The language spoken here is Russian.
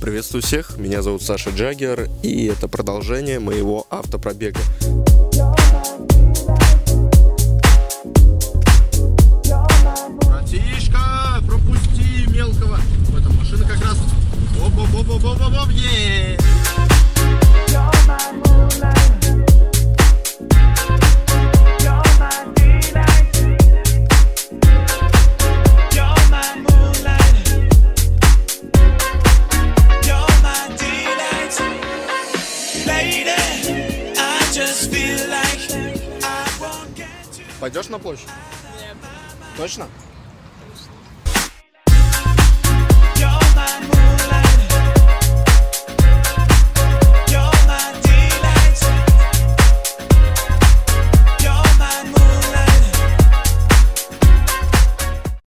Приветствую всех, меня зовут Саша Джаггер, и это продолжение моего автопробега. Братишка, пропусти мелкого. В этом машина как раз... Оп-оп-оп-оп-оп-оп, Пойдешь на площадь? Точно?